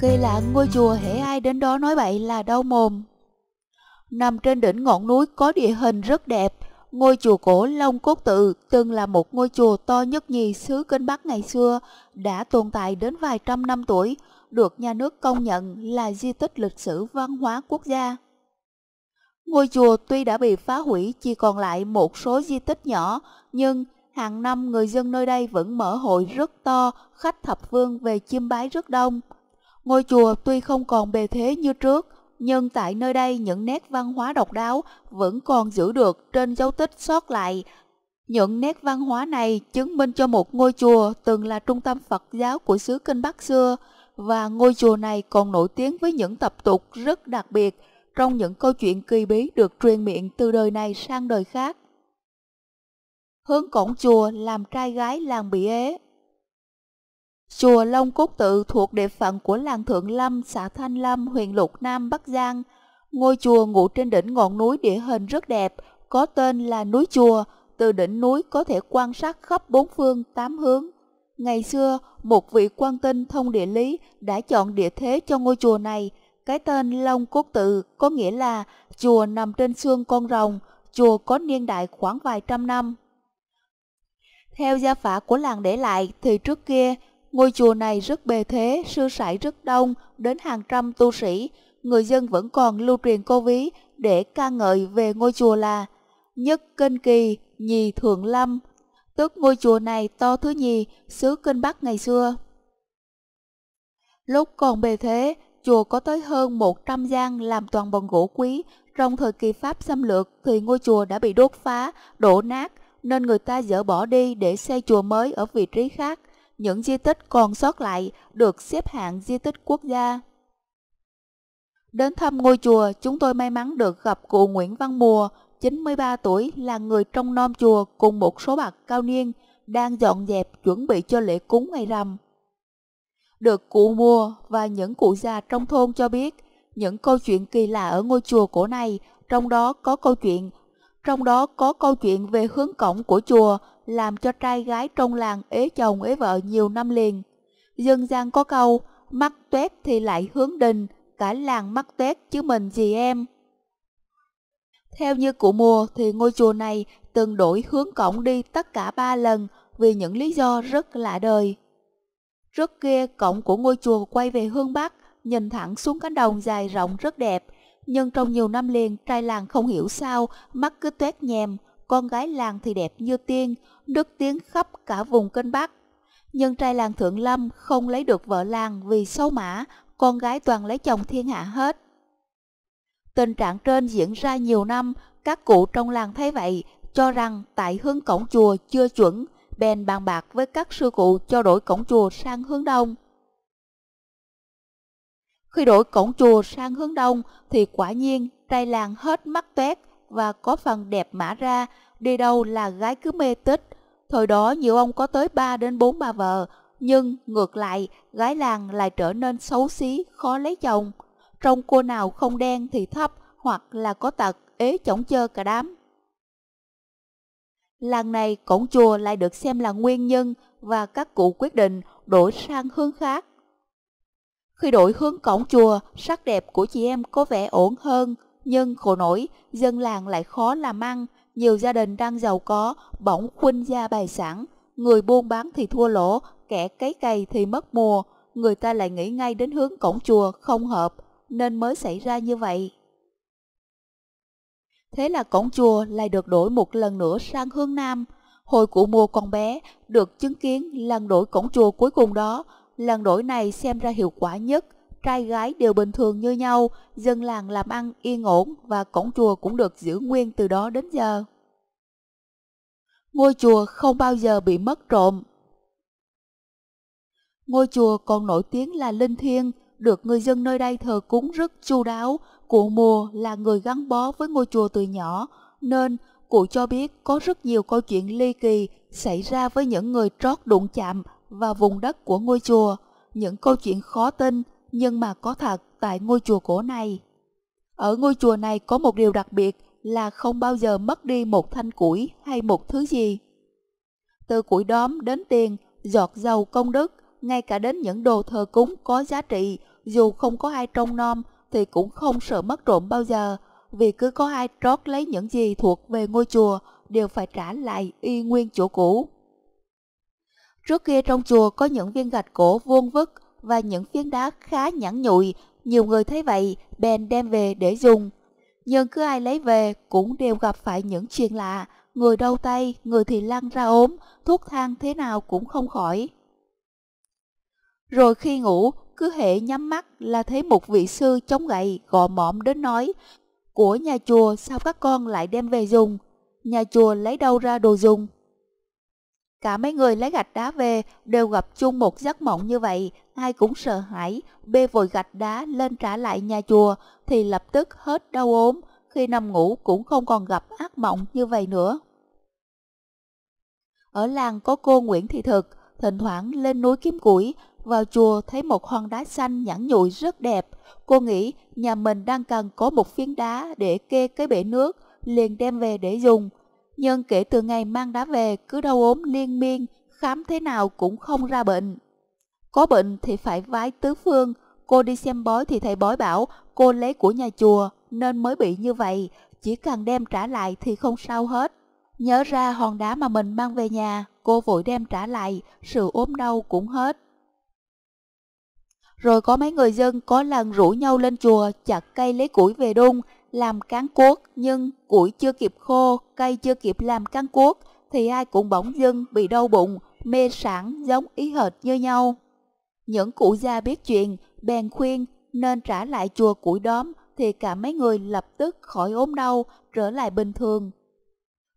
Kỳ lạ ngôi chùa hễ ai đến đó nói bậy là đau mồm. Nằm trên đỉnh ngọn núi có địa hình rất đẹp, ngôi chùa cổ Long Cốt Tự từng là một ngôi chùa to nhất nhì xứ Kinh Bắc ngày xưa, đã tồn tại đến vài trăm năm tuổi, được nhà nước công nhận là di tích lịch sử văn hóa quốc gia. Ngôi chùa tuy đã bị phá hủy chỉ còn lại một số di tích nhỏ, nhưng hàng năm người dân nơi đây vẫn mở hội rất to, khách thập phương về chiêm bái rất đông. Ngôi chùa tuy không còn bề thế như trước, nhưng tại nơi đây những nét văn hóa độc đáo vẫn còn giữ được trên dấu tích sót lại. Những nét văn hóa này chứng minh cho một ngôi chùa từng là trung tâm Phật giáo của xứ Kinh Bắc xưa, và ngôi chùa này còn nổi tiếng với những tập tục rất đặc biệt trong những câu chuyện kỳ bí được truyền miệng từ đời này sang đời khác. Hướng cổng chùa làm trai gái làng bị ế Chùa Long Cốt Tự thuộc địa phận của làng Thượng Lâm, xã Thanh Lâm, huyện Lục Nam, Bắc Giang. Ngôi chùa ngụ trên đỉnh ngọn núi địa hình rất đẹp, có tên là núi chùa. Từ đỉnh núi có thể quan sát khắp bốn phương tám hướng. Ngày xưa, một vị quan tinh thông địa lý đã chọn địa thế cho ngôi chùa này. Cái tên Long Cốt Tự có nghĩa là chùa nằm trên xương con rồng, chùa có niên đại khoảng vài trăm năm. Theo gia phả của làng để lại thì trước kia Ngôi chùa này rất bề thế, sư sãi rất đông, đến hàng trăm tu sĩ. Người dân vẫn còn lưu truyền câu ví để ca ngợi về ngôi chùa là Nhất Kinh Kỳ, Nhì Thượng Lâm, tức ngôi chùa này to thứ nhì xứ Kinh Bắc ngày xưa. Lúc còn bề thế, chùa có tới hơn 100 gian làm toàn bằng gỗ quý. Trong thời kỳ Pháp xâm lược thì ngôi chùa đã bị đốt phá, đổ nát, nên người ta dỡ bỏ đi để xây chùa mới ở vị trí khác những di tích còn sót lại được xếp hạng di tích quốc gia. Đến thăm ngôi chùa, chúng tôi may mắn được gặp cụ Nguyễn Văn Mùa, 93 tuổi, là người trong nom chùa cùng một số bậc cao niên đang dọn dẹp chuẩn bị cho lễ cúng ngày rằm. Được cụ Mùa và những cụ già trong thôn cho biết những câu chuyện kỳ lạ ở ngôi chùa cổ này, trong đó có câu chuyện trong đó có câu chuyện về hướng cổng của chùa làm cho trai gái trong làng ế chồng ế vợ nhiều năm liền. Dân gian có câu, mắc tuét thì lại hướng đình, cả làng mắc tuét chứ mình gì em. Theo như cụ mùa thì ngôi chùa này từng đổi hướng cổng đi tất cả ba lần vì những lý do rất lạ đời. Trước kia cổng của ngôi chùa quay về hướng Bắc, nhìn thẳng xuống cánh đồng dài rộng rất đẹp, nhưng trong nhiều năm liền trai làng không hiểu sao mắt cứ tuét nhèm, con gái làng thì đẹp như tiên, đức tiếng khắp cả vùng kênh Bắc. Nhưng trai làng Thượng Lâm không lấy được vợ làng vì sâu mã, con gái toàn lấy chồng thiên hạ hết. Tình trạng trên diễn ra nhiều năm, các cụ trong làng thấy vậy, cho rằng tại hướng cổng chùa chưa chuẩn, bèn bàn bạc với các sư cụ cho đổi cổng chùa sang hướng đông. Khi đổi cổng chùa sang hướng đông thì quả nhiên trai làng hết mắt tuét và có phần đẹp mã ra, đi đâu là gái cứ mê tích. Thời đó nhiều ông có tới 3 đến 4 bà vợ, nhưng ngược lại, gái làng lại trở nên xấu xí, khó lấy chồng. Trong cô nào không đen thì thấp, hoặc là có tật, ế chổng chơ cả đám. Làng này cổng chùa lại được xem là nguyên nhân và các cụ quyết định đổi sang hướng khác. Khi đổi hướng cổng chùa, sắc đẹp của chị em có vẻ ổn hơn, nhưng khổ nổi, dân làng lại khó làm ăn, nhiều gia đình đang giàu có, bỗng khuynh gia bài sản, người buôn bán thì thua lỗ, kẻ cấy cày thì mất mùa, người ta lại nghĩ ngay đến hướng cổng chùa không hợp, nên mới xảy ra như vậy. Thế là cổng chùa lại được đổi một lần nữa sang hướng Nam. Hồi cụ mùa còn bé, được chứng kiến lần đổi cổng chùa cuối cùng đó, lần đổi này xem ra hiệu quả nhất, trai gái đều bình thường như nhau, dân làng làm ăn yên ổn và cổng chùa cũng được giữ nguyên từ đó đến giờ. Ngôi chùa không bao giờ bị mất trộm. Ngôi chùa còn nổi tiếng là linh thiêng, được người dân nơi đây thờ cúng rất chu đáo. Cụ mùa là người gắn bó với ngôi chùa từ nhỏ, nên cụ cho biết có rất nhiều câu chuyện ly kỳ xảy ra với những người trót đụng chạm vào vùng đất của ngôi chùa. Những câu chuyện khó tin nhưng mà có thật tại ngôi chùa cổ này. Ở ngôi chùa này có một điều đặc biệt là không bao giờ mất đi một thanh củi hay một thứ gì. Từ củi đóm đến tiền, giọt dầu công đức, ngay cả đến những đồ thờ cúng có giá trị dù không có ai trông nom thì cũng không sợ mất trộm bao giờ, vì cứ có ai trót lấy những gì thuộc về ngôi chùa đều phải trả lại y nguyên chỗ cũ. Trước kia trong chùa có những viên gạch cổ vuông vức và những phiến đá khá nhẵn nhụi, nhiều người thấy vậy bèn đem về để dùng. Nhưng cứ ai lấy về cũng đều gặp phải những chuyện lạ, người đau tay, người thì lăn ra ốm, thuốc thang thế nào cũng không khỏi. Rồi khi ngủ, cứ hệ nhắm mắt là thấy một vị sư chống gậy gò mõm đến nói Của nhà chùa sao các con lại đem về dùng? Nhà chùa lấy đâu ra đồ dùng? Cả mấy người lấy gạch đá về đều gặp chung một giấc mộng như vậy, ai cũng sợ hãi, bê vội gạch đá lên trả lại nhà chùa thì lập tức hết đau ốm, khi nằm ngủ cũng không còn gặp ác mộng như vậy nữa. Ở làng có cô Nguyễn Thị Thực, thỉnh thoảng lên núi kiếm củi, vào chùa thấy một hòn đá xanh nhẵn nhụi rất đẹp. Cô nghĩ nhà mình đang cần có một phiến đá để kê cái bể nước, liền đem về để dùng. Nhưng kể từ ngày mang đá về cứ đau ốm liên miên, khám thế nào cũng không ra bệnh. Có bệnh thì phải vái tứ phương, cô đi xem bói thì thầy bói bảo cô lấy của nhà chùa nên mới bị như vậy, chỉ cần đem trả lại thì không sao hết. Nhớ ra hòn đá mà mình mang về nhà, cô vội đem trả lại, sự ốm đau cũng hết. Rồi có mấy người dân có lần rủ nhau lên chùa chặt cây lấy củi về đun, làm cán cuốc, nhưng củi chưa kịp khô, cây chưa kịp làm cán cuốc, thì ai cũng bỗng dưng bị đau bụng, mê sản giống ý hệt như nhau. Những cụ già biết chuyện, bèn khuyên nên trả lại chùa củi đóm thì cả mấy người lập tức khỏi ốm đau, trở lại bình thường.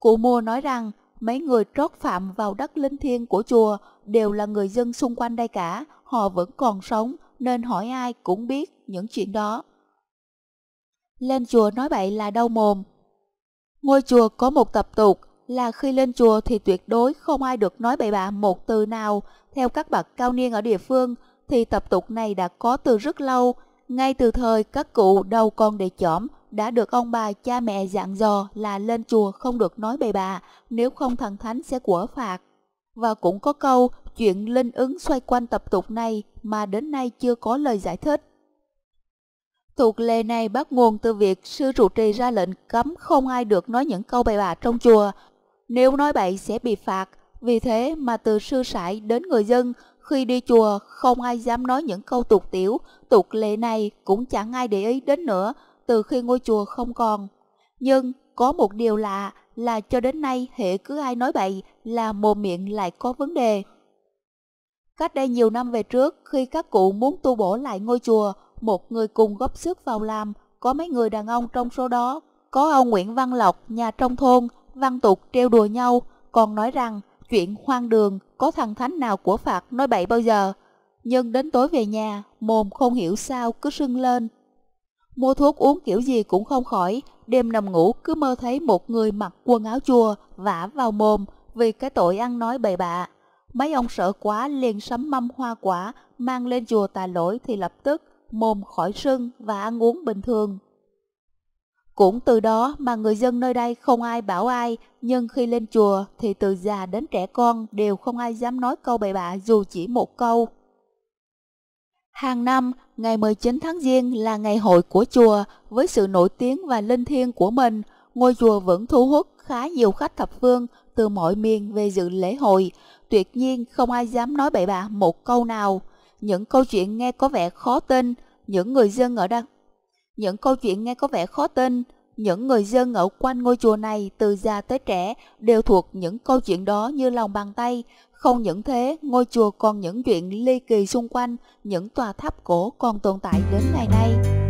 Cụ mua nói rằng mấy người trót phạm vào đất linh thiêng của chùa đều là người dân xung quanh đây cả, họ vẫn còn sống nên hỏi ai cũng biết những chuyện đó. Lên chùa nói bậy là đau mồm. Ngôi chùa có một tập tục là khi lên chùa thì tuyệt đối không ai được nói bậy bạ một từ nào. Theo các bậc cao niên ở địa phương thì tập tục này đã có từ rất lâu, ngay từ thời các cụ đầu con để chõm đã được ông bà cha mẹ dặn dò là lên chùa không được nói bậy bạ, nếu không thần thánh sẽ quở phạt. Và cũng có câu chuyện linh ứng xoay quanh tập tục này mà đến nay chưa có lời giải thích. Thuộc lệ này bắt nguồn từ việc sư trụ trì ra lệnh cấm không ai được nói những câu bậy bạ trong chùa. Nếu nói bậy sẽ bị phạt, vì thế mà từ sư sãi đến người dân khi đi chùa không ai dám nói những câu tục tiểu, tục lệ này cũng chẳng ai để ý đến nữa từ khi ngôi chùa không còn. Nhưng có một điều lạ là cho đến nay hệ cứ ai nói bậy là mồm miệng lại có vấn đề. Cách đây nhiều năm về trước, khi các cụ muốn tu bổ lại ngôi chùa, một người cùng góp sức vào làm, có mấy người đàn ông trong số đó. Có ông Nguyễn Văn Lộc, nhà trong thôn, văn tục treo đùa nhau, còn nói rằng chuyện hoang đường, có thằng thánh nào của Phật nói bậy bao giờ. Nhưng đến tối về nhà, mồm không hiểu sao cứ sưng lên. Mua thuốc uống kiểu gì cũng không khỏi, đêm nằm ngủ cứ mơ thấy một người mặc quần áo chùa vả vào mồm vì cái tội ăn nói bậy bạ. Mấy ông sợ quá liền sắm mâm hoa quả, mang lên chùa tà lỗi thì lập tức mồm khỏi sưng và ăn uống bình thường. Cũng từ đó mà người dân nơi đây không ai bảo ai, nhưng khi lên chùa thì từ già đến trẻ con đều không ai dám nói câu bậy bạ dù chỉ một câu. Hàng năm, ngày 19 tháng Giêng là ngày hội của chùa, với sự nổi tiếng và linh thiêng của mình, ngôi chùa vẫn thu hút khá nhiều khách thập phương từ mọi miền về dự lễ hội, tuyệt nhiên không ai dám nói bậy bạ một câu nào. Những câu chuyện nghe có vẻ khó tin, những người dân ở đây những câu chuyện nghe có vẻ khó tin, những người dân ở quanh ngôi chùa này từ già tới trẻ đều thuộc những câu chuyện đó như lòng bàn tay. Không những thế, ngôi chùa còn những chuyện ly kỳ xung quanh, những tòa tháp cổ còn tồn tại đến ngày nay.